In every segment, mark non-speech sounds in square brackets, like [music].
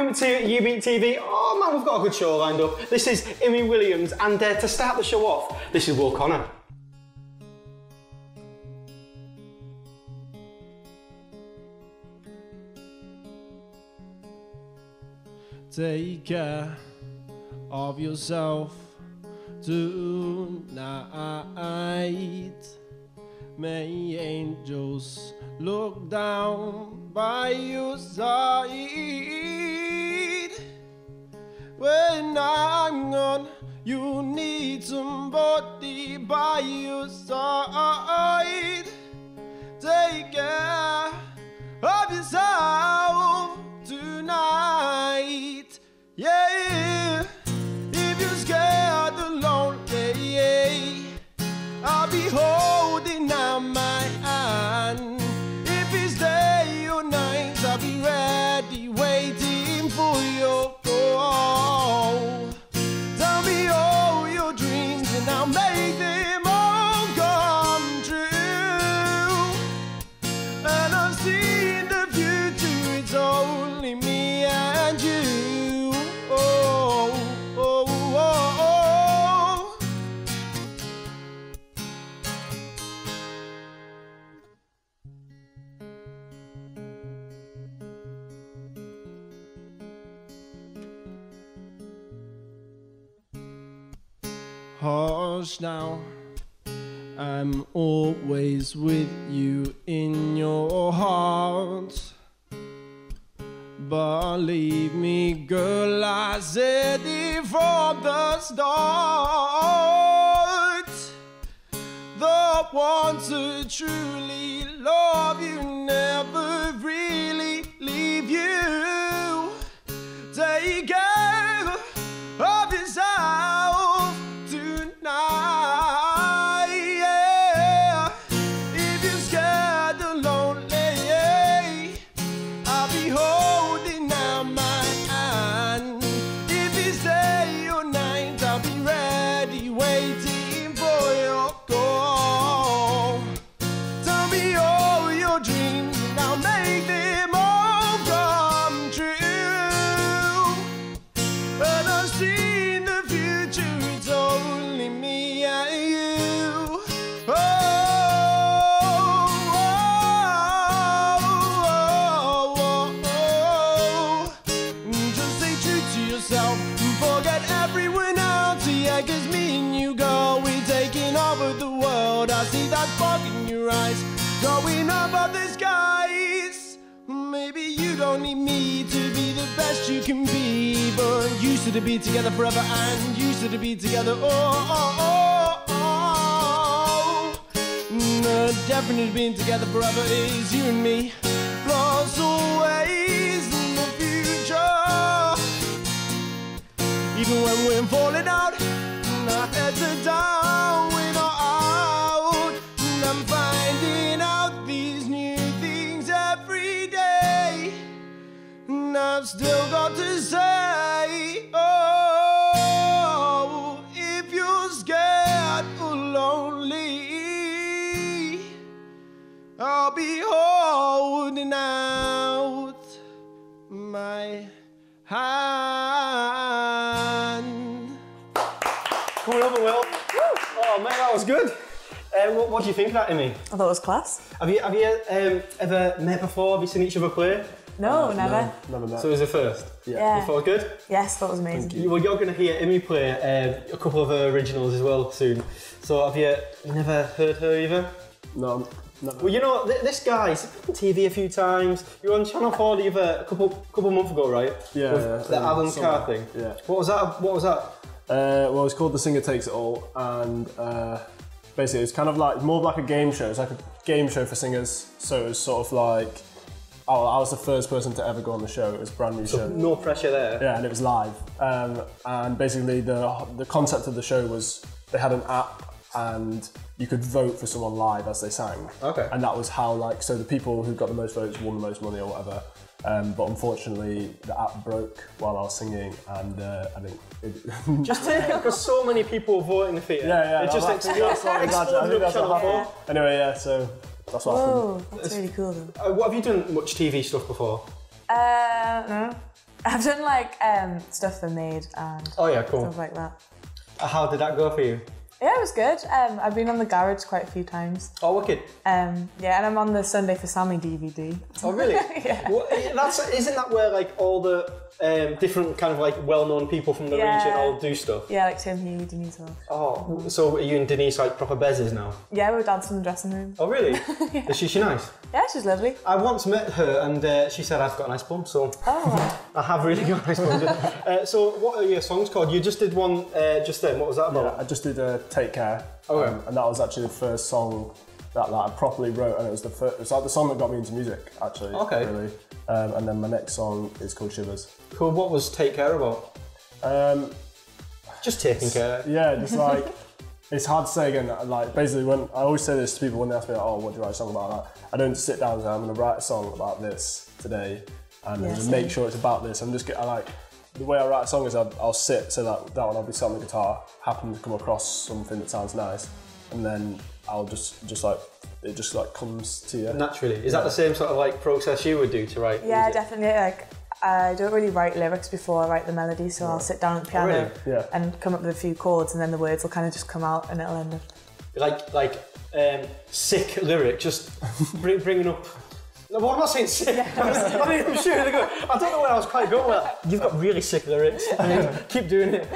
Welcome to UBeat TV. Oh man, we've got a good show lined up. This is Immy Williams, and uh, to start the show off, this is Will Connor. Take care of yourself tonight. May angels look down by your side. When I'm gone, you need somebody by your side. Take care of yourself Now. I'm always with you in your heart. Believe me, girl, I said it from the start. The one to truly love you you can be, but used to be together forever and used to be together. Oh, oh, oh, oh. Mm, no, definitely being together forever is you and me. Plus, always in the future. Even when we're falling out, our heads are down, I've still got to say, oh, if you're scared or lonely, I'll be holding out my hand. Coming over, Will. Oh man, that was good. Uh, what, what do you think of that, Immy? I thought it was class. Have you have you um, ever met before? Have you seen each other play? No, never. Never met. So it was the first. Yeah. You thought it was good? Yes, that was amazing. You- Well, you're going to hear Immy play uh, a couple of her originals as well soon. So have you, you never heard her either? no, never. Well, you know, th- this guy's been on TV a few times. You were on Channel 4 the other, a couple couple months ago, right? Yeah, With yeah, the um, Alan Carr somewhere. thing. Yeah. What was that? What was that? Uh, well, it's called The Singer Takes It All, and uh, basically it's kind of like more like a game show. It's like a game show for singers. So it was sort of like, oh, I was the first person to ever go on the show. It was a brand new show. No pressure there. Yeah, and it was live. Um, and basically, the the concept of the show was they had an app, and you could vote for someone live as they sang. Okay. And that was how like so the people who got the most votes won the most money or whatever. Um, but unfortunately, the app broke while I was singing, and uh, I think it, [laughs] Just take it because so many people in the theatre. yeah, yeah. It just that's- exploded, that's I imagine. I exploded think that's what Channel 4. happened. Anyway, yeah. So that's what happened. Whoa, that's really cool though. Uh, what have you done much TV stuff before? Uh, no. I've done like um, stuff for Made and Oh yeah, cool. stuff like that. Uh, How did that go for you? Yeah, it was good. Um, I've been on the garage quite a few times. Oh, wicked. Um, yeah, and I'm on the Sunday for Sammy DVD. Oh, really? [laughs] Yeah. Well, that's isn't that where like all the um, different kind of like well-known people from the Yeah. region all do stuff? Yeah, like Tim Hugh, Denise Hill. Oh, so are you and Denise like proper bezzes now? Yeah, we were dancing in the dressing room. Oh, really? [laughs] Is she, she nice? Yeah, she's lovely. I once met her and uh, she said I've got a nice bum, so Oh. [laughs] I have really got a nice bum. uh, so what are your songs called? You just did one uh, just then. What was that about? I just did uh, Take Care, Okay. um, and that was actually the first song that like, I properly wrote, and it was the first, it was like the song that got me into music, actually. Okay. Really. Um, and then my next song is called Shivers. Cool. What was Take Care about? Um, Just taking care. yeah, just [laughs] like it's hard to say again. Like basically, when I always say this to people when they ask me, like, "Oh, what do you write a song about?" That I don't sit down and say, "I'm going to write a song about this today," and Yeah, just same. make sure it's about this. I'm just get I like the way I write a song is I'll, I'll sit so that that one I'll be sat on the guitar, happen to come across something that sounds nice, and then I'll just just like it just like comes to you. Naturally. Is that the same sort of like process you would do to write? Yeah, music? definitely. Like, I don't really write lyrics before I write the melody, so I'll sit down at the piano really? Yeah. and come up with a few chords, and then the words will kind of just come out, and it'll end up. Like like um, sick lyric, just bring, bringing up. No, what am I saying? Sick. I mean, I'm sure they're good. I don't know where I was quite going with that. You've got really sick lyrics. [laughs] I mean, keep doing it.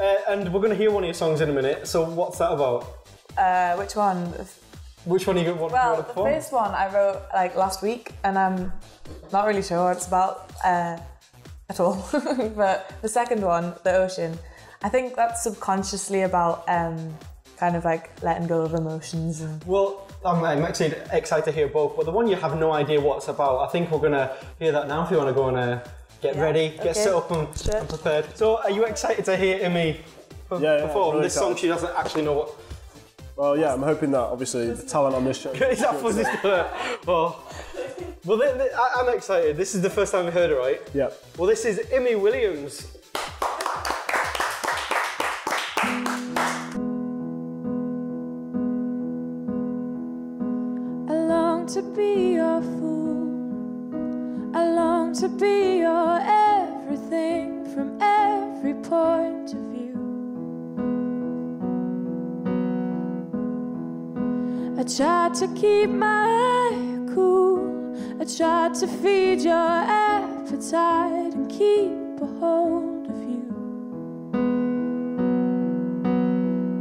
Uh, and we're going to hear one of your songs in a minute. So what's that about? Uh, which one? Which one are you going to Well, want to the first one I wrote like last week, and I'm not really sure what it's about uh, at all. [laughs] but the second one, the ocean, I think that's subconsciously about um, kind of like letting go of emotions and Well, I'm, I'm actually excited to hear both, but the one you have no idea what it's about, I think we're going to hear that now if you want to go and uh, get Yeah, ready, get okay. set up and, Sure. and prepared. So, are you excited to hear Immy per- Yeah, yeah, perform really this song? She doesn't actually know what. Well, yeah, I'm hoping that obviously the talent on this show. [laughs] Is that fuzzy stuff? Oh. Well, th- th- I- I'm excited. This is the first time we heard it, right? Yeah. Well, this is Immy Williams. Tried to keep my cool. I tried to feed your appetite and keep a hold of you.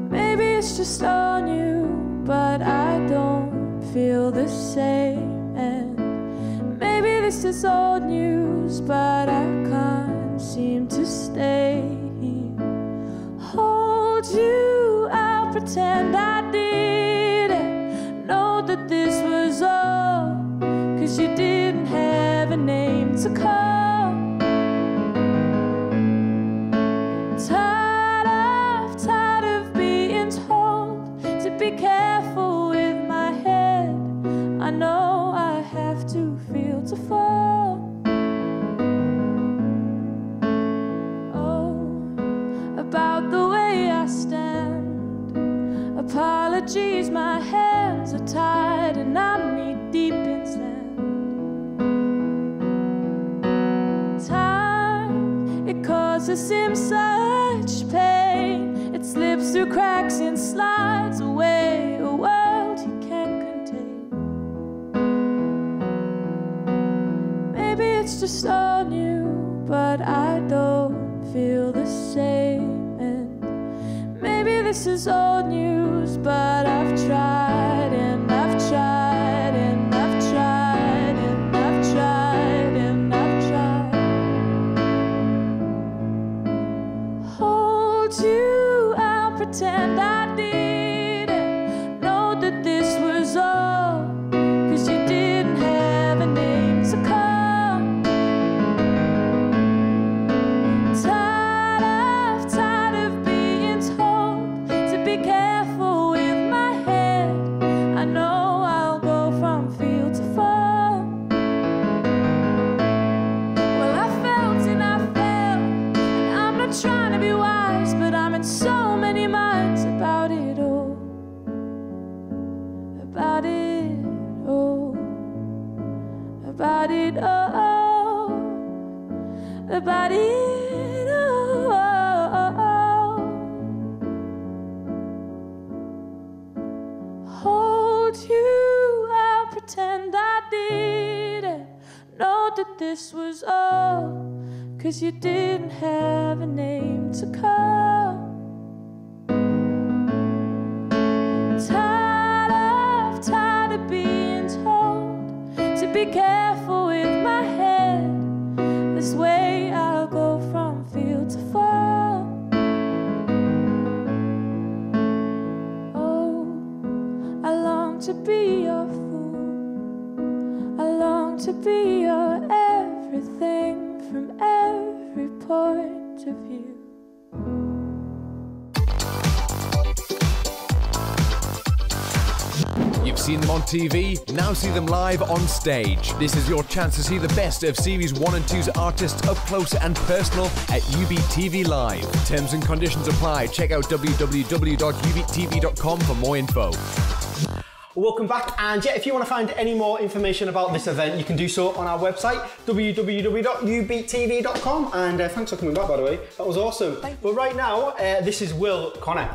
Maybe it's just on you, but I don't feel the same. And maybe this is old news, but I can't seem to stay here. Hold you, I'll pretend I didn't Cause you didn't have a name to call. Causes him such pain. It slips through cracks and slides away. A world he can't contain. Maybe it's just on you, but I don't feel the same. And maybe this is old news, but I've tried About it all. About it all. about it. Oh, oh, oh. Hold you, I'll pretend I didn't know that this was all. Cause you didn't have a name to call. Careful with my head. This way I'll go from field to fall. Oh, I long to be your fool. I long to be your everything from every point of view. You've seen them on TV, now see them live on stage. This is your chance to see the best of Series 1 and 2's artists up close and personal at UBTV Live. Terms and conditions apply. Check out www.ubtv.com for more info. Welcome back, and yeah, if you want to find any more information about this event, you can do so on our website, www.ubtv.com. And uh, thanks for coming back, by the way. That was awesome. But right now, uh, this is Will Connor.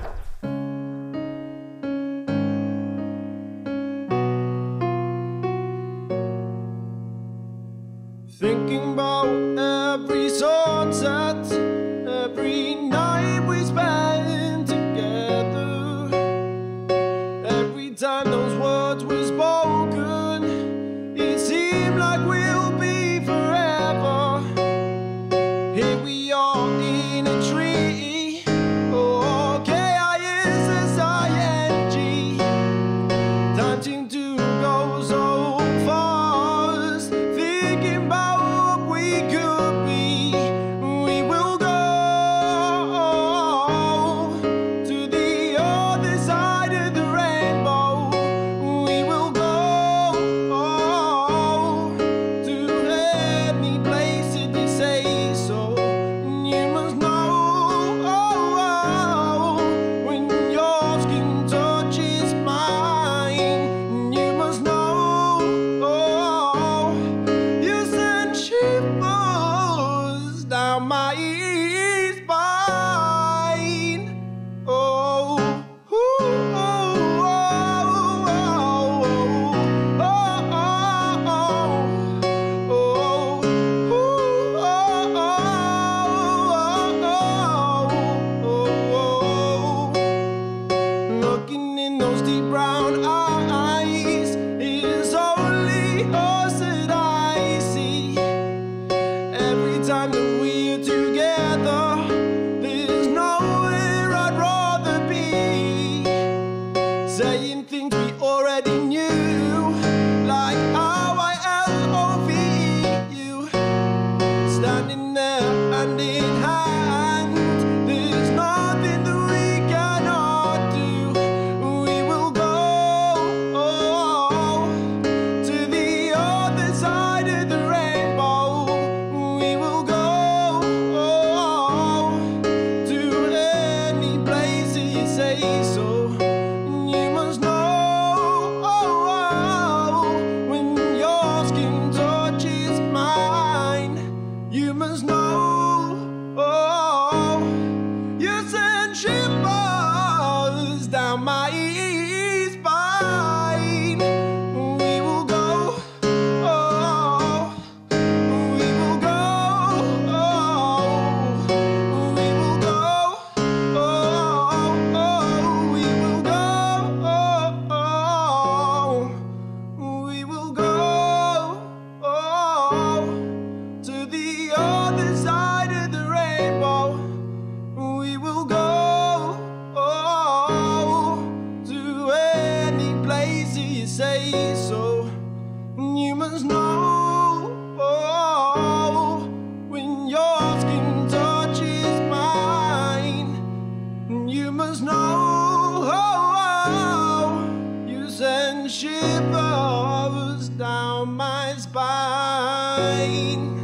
Down my spine.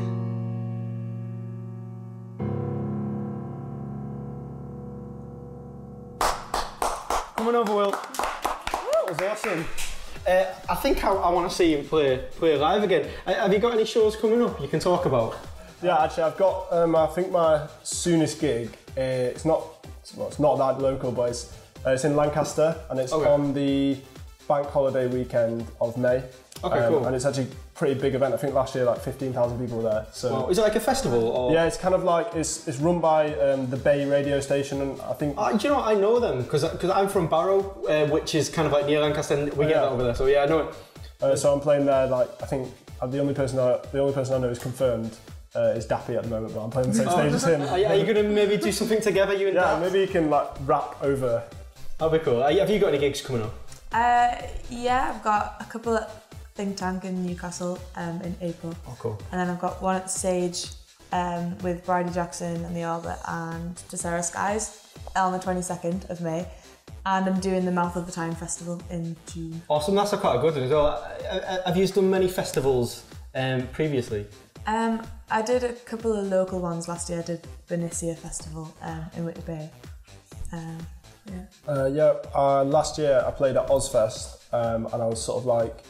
Coming over, Will. That was awesome. Uh, I think I, I want to see him play play live again. Uh, have you got any shows coming up you can talk about? Yeah, actually, I've got. Um, I think my soonest gig. Uh, it's not. Well, it's not that local, but it's, uh, it's in Lancaster, and it's Okay. on the bank holiday weekend of May. Um, Okay, cool. And it's actually a pretty big event. I think last year like 15,000 people were there. So Well, is it like a festival? Or? yeah, it's kind of like it's it's run by um, the Bay radio station, and I think Uh, do you know what? I know them because because I'm from Barrow, uh, which is kind of like near Lancaster, and we get yeah. that over there. So yeah, I know it. uh, so I'm playing there. Like I think uh, the only person I, the only person I know is confirmed uh, is Dappy at the moment, but I'm playing the same stage as him. [laughs] Are, you- are you going to maybe do something together, you and Yeah, Dad? maybe you can like rap over. That'd be cool. Are Have you got any gigs coming up? Uh, yeah, I've got a couple at Think Tank in Newcastle um, in April. Oh, cool. And then I've got one at Sage um, with Bridie Jackson and the Arbour and DeSarah Skies on the 22nd of May. And I'm doing the Mouth of the Tyne Festival in June. Awesome. That's a quite a good one as well. Uh, uh, Have you done many festivals um, previously? Um, I did a couple of local ones last year. I did Benicia Festival um, in Whitley Bay. Um, yeah. Uh, yeah, uh, last year I played at Ozfest, um, and I was sort of like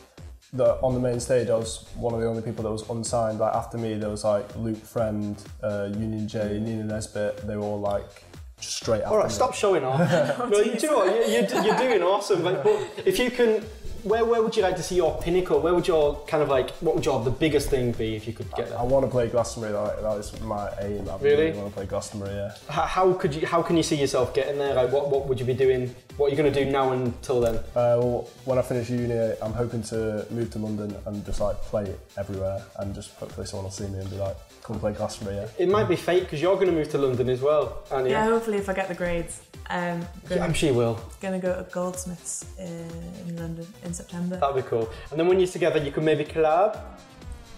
the on the main stage. I was one of the only people that was unsigned. Like after me, there was like Luke Friend, uh, Union J, Nina Nesbitt. They were all like just straight All right, me. stop showing off. [laughs] no, you, do you know what? You, you're, you're doing awesome. Like, but if you can, where, where would you like to see your pinnacle? Where would your kind of like, what would your the biggest thing be if you could get there? I there? want to play Glastonbury. Like, that is my aim. I Really? want to play Glastonbury. Yeah. How, how could you? How can you see yourself getting there? Like, what, what would you be doing? What are you going to do now until then? Uh, well, when I finish uni, I'm hoping to move to London and just like play everywhere, and just hopefully someone will see me and be like, "Come play Glastonbury." Yeah. It might be fate because you're going to move to London as well, aren't you? yeah, hopefully if I get the grades. Um, Yeah, I'm sure you will. going to go to Goldsmiths in, in London in September. That'd be cool. And then when you're together, you could maybe collab.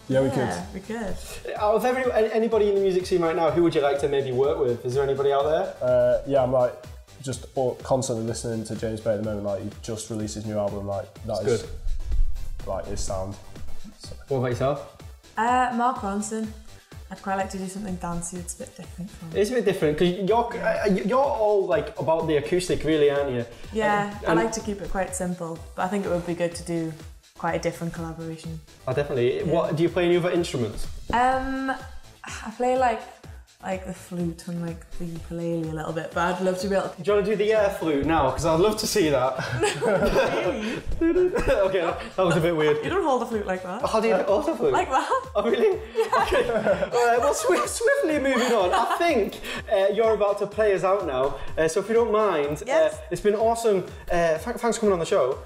Yeah, we could. we could. Out of every, anybody in the music scene right now, who would you like to maybe work with? Is there anybody out there? Uh, yeah, I'm like just constantly listening to James Bay at the moment. Like he just released his new album. Like that It's is good. like his sound. What about yourself? Uh, Mark Ronson. I'd quite like to do something dancey. It's a bit different from. It's a bit different because you're you're all like about the acoustic, really, aren't you? Yeah, I And- like to keep it quite simple, but I think it would be good to do quite a different collaboration. Oh, definitely. What do you play any other instruments? Um, I play like like the flute and like the ukulele a little bit, but I'd love to be able to. Do you want to do the air flute now? Because I'd love to see that. [laughs] okay, that, that was a bit weird. You don't hold the flute like that. How do you hold the flute? Like that? Oh, really? Okay. All right, well, swi- swiftly moving on. I [laughs] think uh, you're about to play us out now. Uh, so if you don't mind, Yes. uh, it's been awesome. Uh, th- thanks for coming on the show.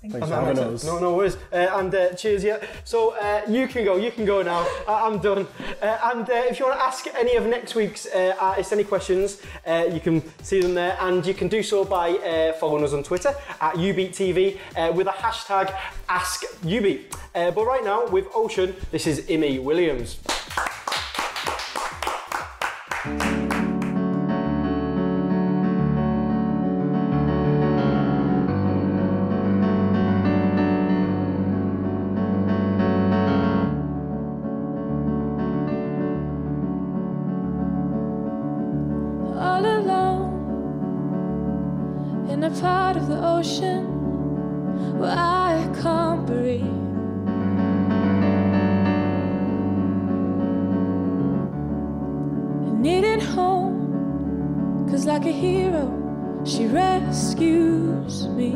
Thanks I'm for having us. No, no worries. Uh, and uh, cheers, yeah. So uh, you can go, you can go now. I- I'm done. Uh, and uh, if you want to ask any of next week's uh, artists any questions, uh, you can see them there, and you can do so by uh, following us on Twitter at UbeatTV uh, with a hashtag AskUbeat. Uh, but right now, with Ocean, this is Immy Williams. Hero, she rescues me.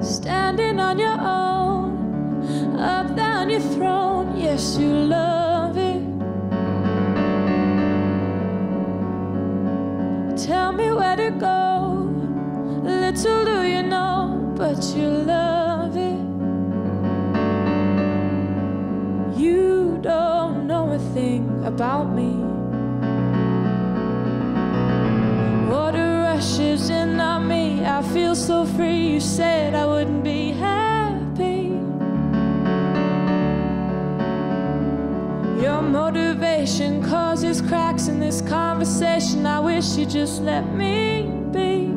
Standing on your own, up on your throne, yes, you love it. Tell me where to go. Little do you know, but you love it. You don't know a thing about me. I feel so free. You said I wouldn't be happy. Your motivation causes cracks in this conversation. I wish you'd just let me be.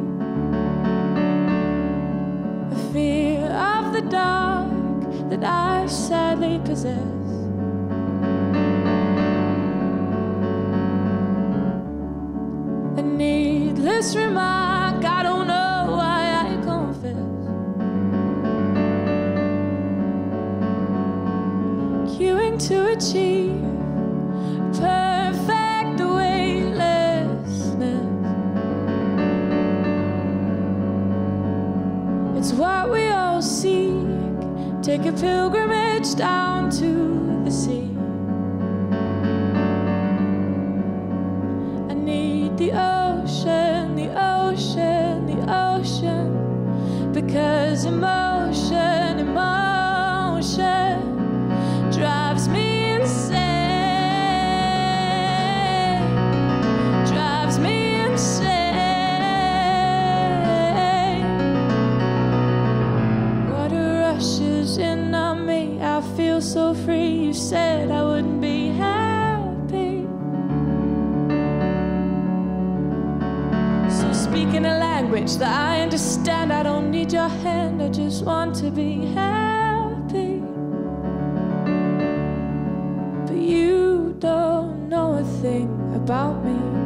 The fear of the dark that I sadly possess. A needless remark, achieve perfect weightlessness. It's what we all seek. Take a pilgrimage down to the sea. I need the ocean, the ocean, the ocean. Because emotion, emotion said I wouldn't be happy. So speaking a language that I understand, I don't need your hand. I just want to be happy. But you don't know a thing about me.